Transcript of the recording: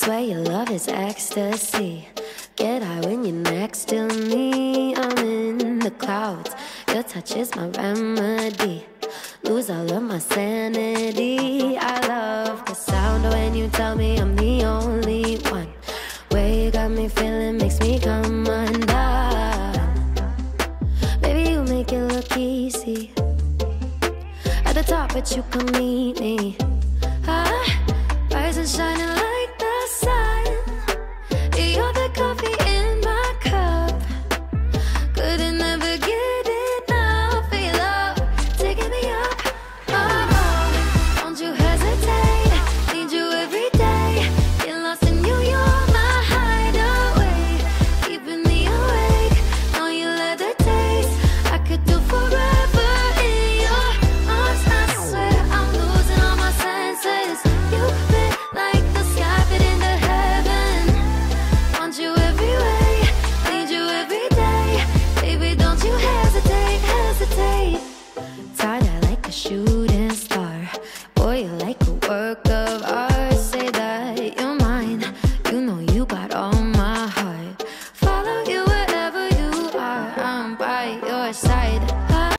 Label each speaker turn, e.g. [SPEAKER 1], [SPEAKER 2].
[SPEAKER 1] Swear your love is ecstasy. Get high when you're next to me. I'm in the clouds. Your touch is my remedy. Lose all of my sanity. I love the sound when you tell me I'm the only one. Way you got me feeling makes me come undone. Baby, you make it look easy. At the top, but you can meet me. Ah.